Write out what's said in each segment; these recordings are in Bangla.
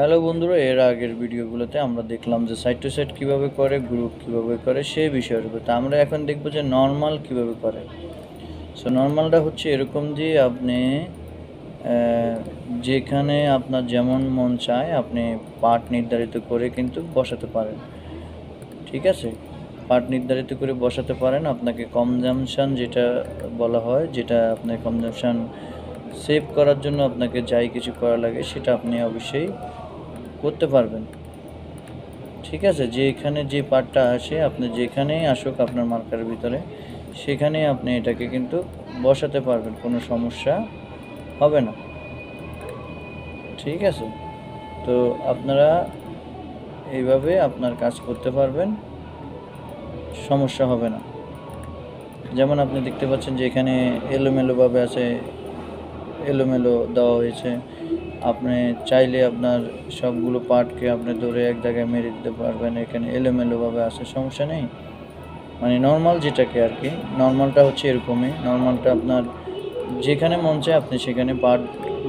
হ্যালো বন্ধুরা, এর আগের ভিডিওগুলোতে আমরা দেখলাম যে সাইড টু সাইড কীভাবে করে গ্রুপ কীভাবে করে সেই বিষয়ের উপর। তো আমরা এখন দেখব যে নর্মাল কীভাবে করে। সো নর্মালটা হচ্ছে এরকম যে আপনি যেখানে আপনার যেমন মন চায়, আপনি পার্ট নির্ধারিত করে কিন্তু বসাতে পারেন। ঠিক আছে? পার্ট নির্ধারিত করে বসাতে পারেন। আপনাকে কনজামশন যেটা বলা হয়, যেটা আপনার কনজামশন সেভ করার জন্য আপনাকে যাই কিছু করা লাগে, সেটা আপনি অবশ্যই করতে পারবেন। ঠিক আছে? যে এখানে যে পার্টটা আসে, আপনি যেখানেই আসুক আপনার মার্কারের ভিতরে, সেখানেই আপনি এটাকে কিন্তু বসাতে পারবেন, কোনো সমস্যা হবে না। ঠিক আছে? তো আপনারা এইভাবে আপনার কাজ করতে পারবেন, সমস্যা হবে না। যেমন আপনি দেখতে পাচ্ছেন যে এখানে এলোমেলোভাবে আছে, এলোমেলো দেওয়া হয়েছে। আপনি চাইলে আপনার সবগুলো পার্টকে আপনি ধরে এক জায়গায় মেরে দিতে পারবেন, এখানে এলোমেলোভাবে আসে সমস্যা নেই। মানে নর্মাল যেটাকে আর কি নর্মালটা হচ্ছে এরকমই। নর্মালটা আপনার যেখানে মন চায় আপনি সেখানে পার্ট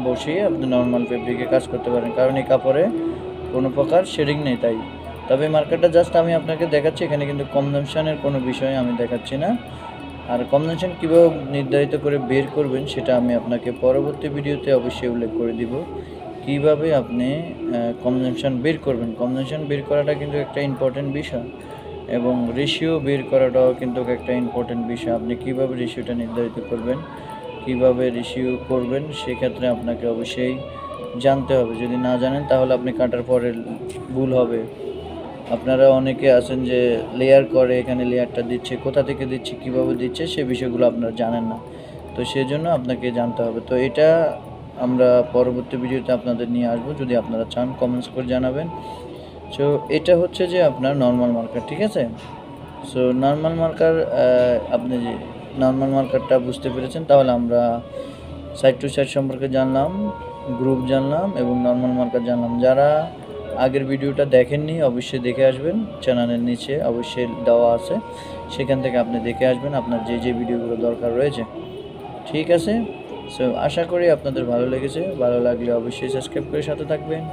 বসিয়ে আপনি নর্মাল ফেব্রিকে কাজ করতে পারেন। কারণ এই কাপড়ে কোনো প্রকার শেডিং নেই তাই। তবে মার্কেটটা জাস্ট আমি আপনাকে দেখাচ্ছি, এখানে কিন্তু কনজামশনের কোনো বিষয় আমি দেখাচ্ছি না। আর কনজামশন কীভাবে নির্ধারিত করে বের করবেন সেটা আমি আপনাকে পরবর্তী ভিডিওতে অবশ্যই উল্লেখ করে দিব। কীভাবে আপনি কনজামশন বের করবেন? কনজামশন বের করাটা কিন্তু একটা ইম্পর্টেন্ট বিষয় এবং রেশিও বের করাটাও কিন্তু একটা ইম্পর্টেন্ট বিষয়। আপনি কীভাবে রেশিওটা নির্ধারিত করবেন, কীভাবে রেশিও করবেন সেক্ষেত্রে আপনাকে অবশ্যই জানতে হবে। যদি না জানেন তাহলে আপনি কাটার পরে ভুল হবে। আপনারা অনেকে আছেন যে লেয়ার করে এখানে লেয়ারটা দিচ্ছে, কোথা থেকে দিচ্ছে, কীভাবে দিচ্ছে, সে বিষয়গুলো আপনারা জানেন না। তো সেজন্য আপনাকে জানতে হবে। তো এটা আমরা পরবর্তী ভিডিওতে আপনাদের নিয়ে আসব, যদি আপনারা চান কমেন্টস করে জানাবেন। সো এটা হচ্ছে যে আপনার নর্মাল মার্কার ঠিক আছে? সো নর্মাল মার্কার আপনি যে নর্মাল মার্কারটা বুঝতে পেরেছেন, তাহলে আমরা সাইড টু সাইড সম্পর্কে জানলাম গ্রুপ জানলাম এবং নর্মাল মার্কার জানলাম। যারা আগের ভিডিওটা দেখেননি, অবশ্যই দেখে আসবেন। চ্যানেলের নিচে অবশ্যই দেওয়া আছে। সেখান থেকে আপনি দেখে আসবেন আপনার যে যে ভিডিওগুলো দরকার রয়েছে। ঠিক আছে? সো আশা করি আপনাদের ভালো লেগেছে। ভালো লাগলে অবশ্যই সাবস্ক্রাইব করে সাথে থাকবেন।